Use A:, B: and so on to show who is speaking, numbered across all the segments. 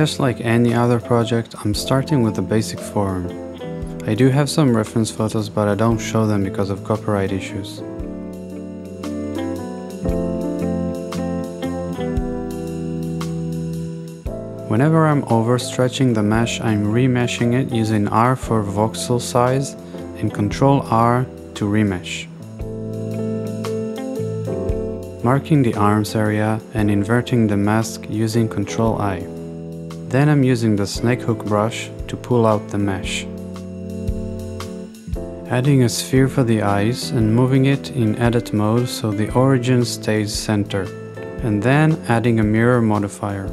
A: Just like any other project, I'm starting with the basic form. I do have some reference photos, but I don't show them because of copyright issues. Whenever I'm overstretching the mesh, I'm remeshing it using R for voxel size and Ctrl R to remesh. Marking the arms area and inverting the mask using Ctrl I. Then I'm using the snake hook brush to pull out the mesh. Adding a sphere for the eyes and moving it in edit mode so the origin stays center. And then adding a mirror modifier.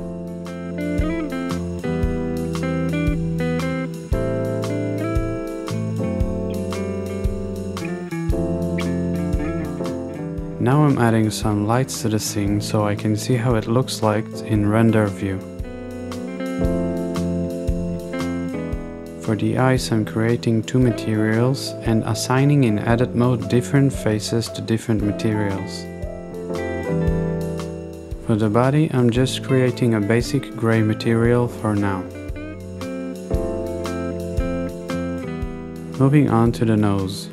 A: Now I'm adding some lights to the scene so I can see how it looks like in render view. For the eyes I'm creating two materials and assigning in edit mode different faces to different materials. For the body I'm just creating a basic grey material for now. Moving on to the nose.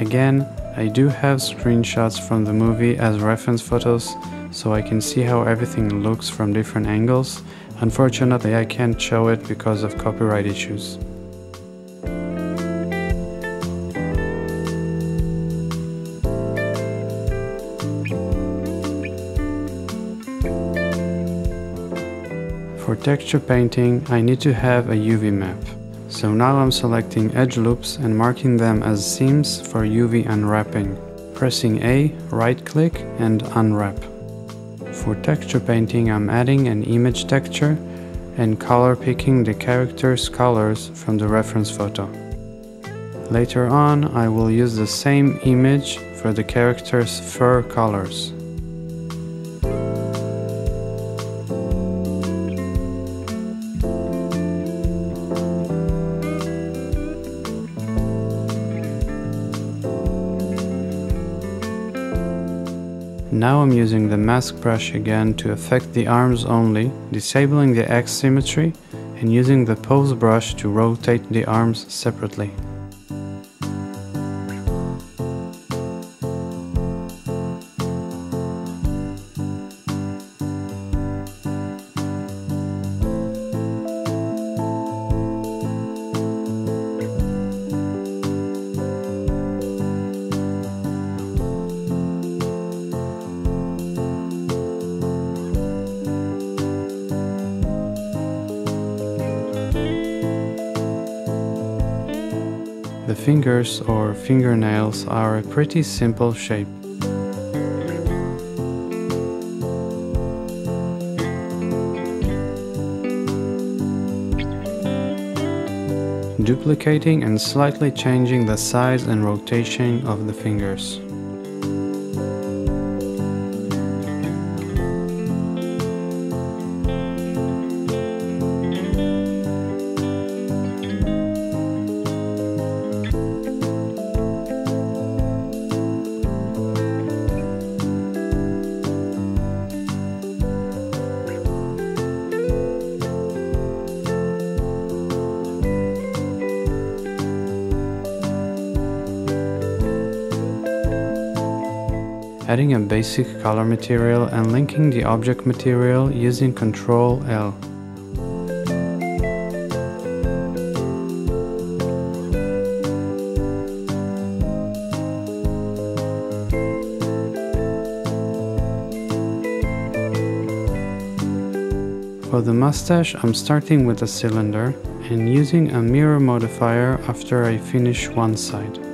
A: Again, I do have screenshots from the movie as reference photos so I can see how everything looks from different angles. Unfortunately I can't show it because of copyright issues. Texture painting I need to have a UV map. So now I'm selecting edge loops and marking them as seams for UV unwrapping. Pressing A, right click and unwrap. For texture painting I'm adding an image texture and color picking the character's colors from the reference photo. Later on I will use the same image for the character's fur colors. Now I'm using the mask brush again to affect the arms only, disabling the X symmetry and using the pose brush to rotate the arms separately. Fingers or fingernails are a pretty simple shape. Duplicating and slightly changing the size and rotation of the fingers. Adding a basic color material and linking the object material using Ctrl L. For the mustache I'm starting with a cylinder and using a mirror modifier after I finish one side.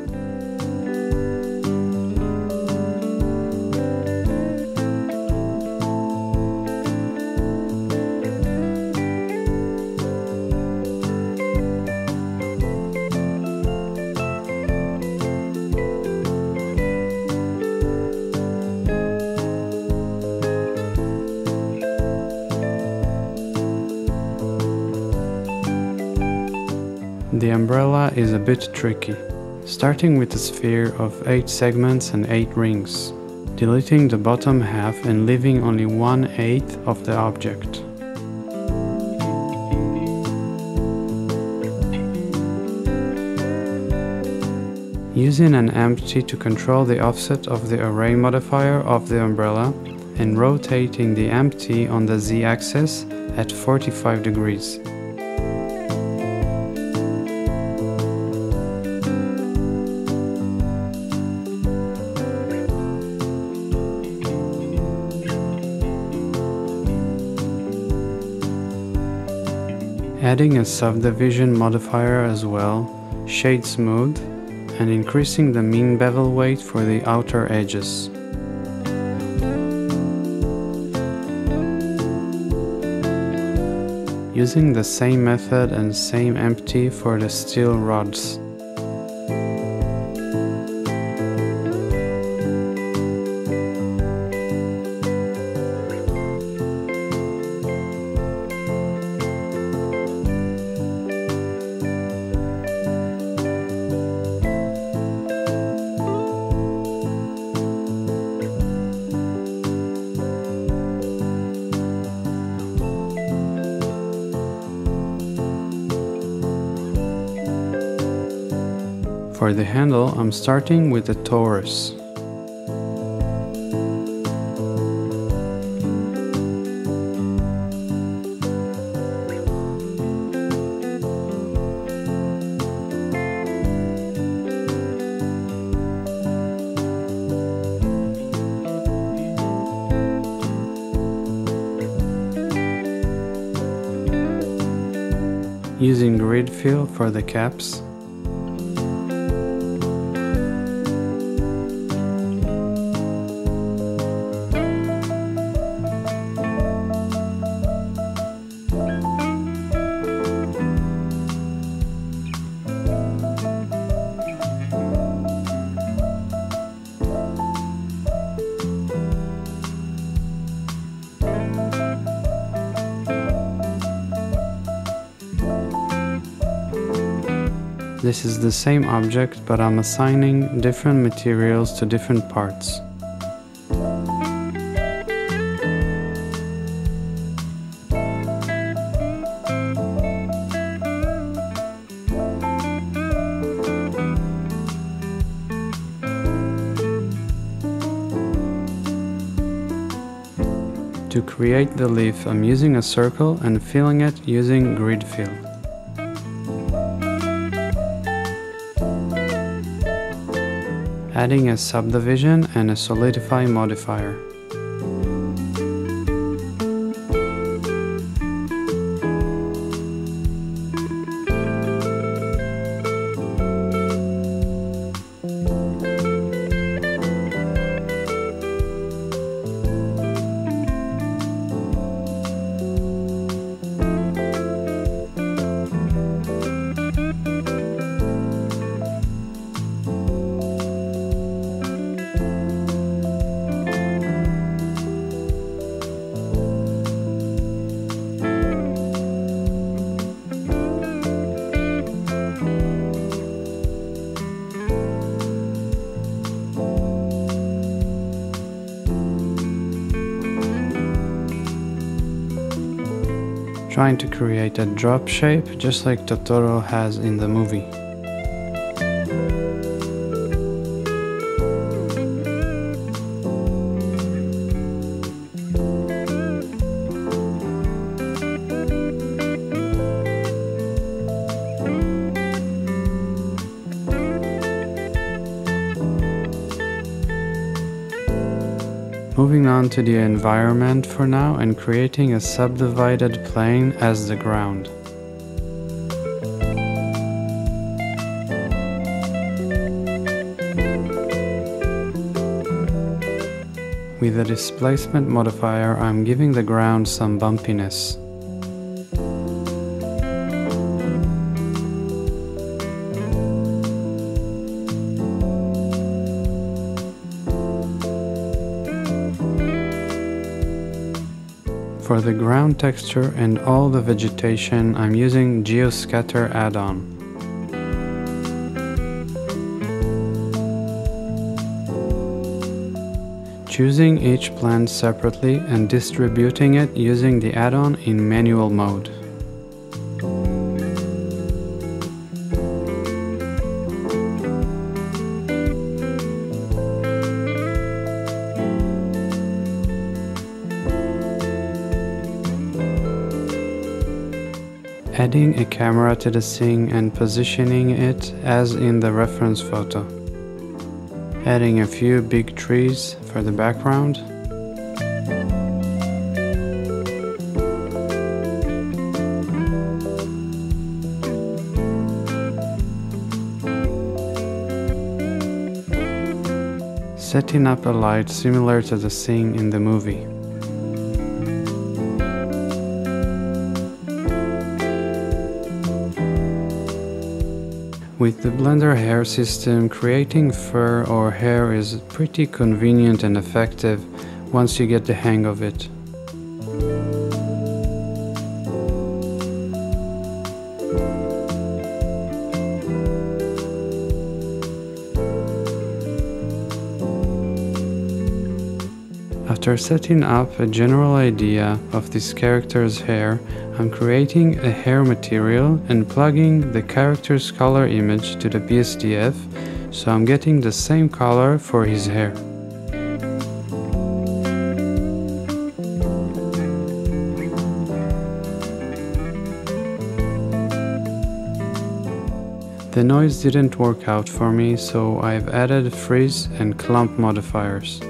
A: umbrella is a bit tricky, starting with a sphere of 8 segments and 8 rings, deleting the bottom half and leaving only 1 eighth of the object. Using an empty to control the offset of the array modifier of the umbrella and rotating the empty on the z-axis at 45 degrees. Adding a subdivision modifier as well, shade smooth, and increasing the mean bevel weight for the outer edges. Using the same method and same empty for the steel rods. For the handle, I'm starting with the torus. Using grid fill for the caps, This is the same object, but I'm assigning different materials to different parts. To create the leaf, I'm using a circle and filling it using grid fill. Adding a subdivision and a solidify modifier. Trying to create a drop shape just like Totoro has in the movie. Moving on to the environment for now and creating a subdivided plane as the ground. With the displacement modifier I'm giving the ground some bumpiness. For the ground texture and all the vegetation, I'm using Geoscatter add-on. Choosing each plant separately and distributing it using the add-on in manual mode. Adding a camera to the scene and positioning it as in the reference photo. Adding a few big trees for the background. setting up a light similar to the scene in the movie. With the Blender hair system, creating fur or hair is pretty convenient and effective once you get the hang of it. After setting up a general idea of this character's hair, I'm creating a hair material and plugging the character's color image to the BSDF so I'm getting the same color for his hair. The noise didn't work out for me so I've added frizz and clump modifiers.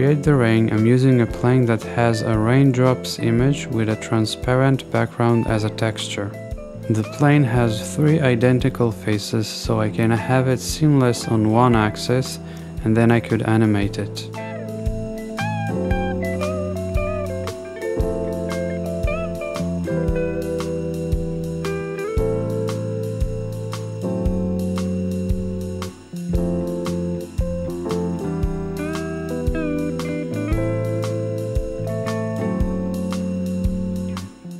A: Create the rain, I'm using a plane that has a raindrops image with a transparent background as a texture. The plane has three identical faces so I can have it seamless on one axis and then I could animate it.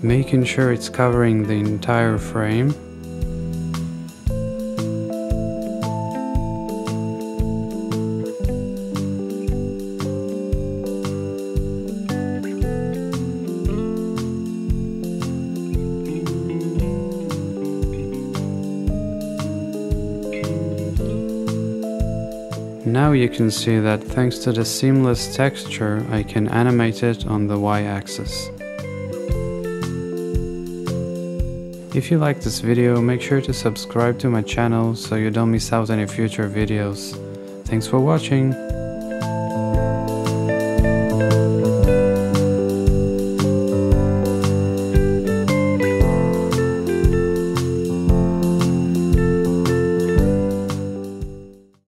A: Making sure it's covering the entire frame. Now you can see that thanks to the seamless texture, I can animate it on the y-axis. If you like this video, make sure to subscribe to my channel so you don't miss out on any future videos. Thanks for watching!